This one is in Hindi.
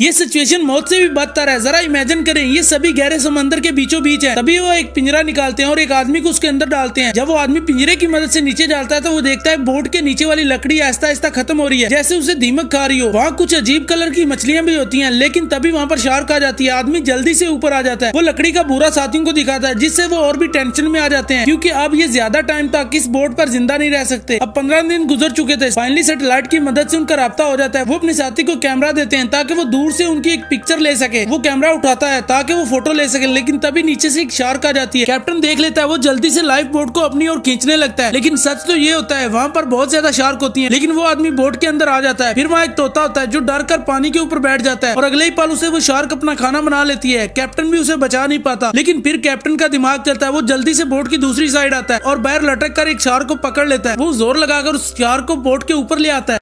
ये सिचुएशन मौत से भी बदतर है। जरा इमेजिन करें, ये सभी गहरे समंदर के बीचों बीच है। तभी वो एक पिंजरा निकालते हैं और एक आदमी को उसके अंदर डालते हैं। जब वो आदमी पिंजरे की मदद से नीचे डालता है तो वो देखता है बोट के नीचे वाली लकड़ी आहिस्ता आहिस्ता खत्म हो रही है। जैसे उसे दीमक खा रही हो। वहाँ कुछ अजीब कलर की मछलियाँ भी होती है, लेकिन तभी वहाँ पर शार्क आ जाती है। आदमी जल्दी से ऊपर आ जाता है। वो लकड़ी का बुरा साथियों को दिखाता है, जिससे वो और भी टेंशन में आ जाते हैं। क्यूँकी अब ये ज़्यादा टाइम तक इस बोट पर ज़िंदा नहीं रह सकते। अब पंद्रह दिन गुजर चुके थे। फाइनली सेटेलाइट की मदद से उनका रब्ता हो जाता है। वो अपने साथी को कैमरा देते हैं, ताकि वो दूर से उनकी एक पिक्चर ले सके। वो कैमरा उठाता है ताकि वो फ़ोटो ले सके, लेकिन तभी नीचे से एक शार्क आ जाती है। कैप्टन देख लेता है, वो जल्दी से लाइफ बोट को अपनी ओर खींचने लगता है। लेकिन सच तो ये होता है, वहाँ पर बहुत ज़्यादा शार्क होती है, लेकिन वो आदमी बोट के अंदर आ जाता है। फिर वहाँ एक तोता होता है जो डर कर पानी के ऊपर बैठ जाता है और अगले ही पल उसे वो शार्क अपना खाना बना लेती है। कैप्टन भी उसे बचा नहीं पाता, लेकिन फिर कैप्टन का दिमाग चलता है, वो जल्दी से बोट की दूसरी साइड आता है और बैर लटक कर एक शार्क को पकड़ लेता है। वो ज़ोर लगाकर उस शार्क को बोट के ऊपर ले आता है।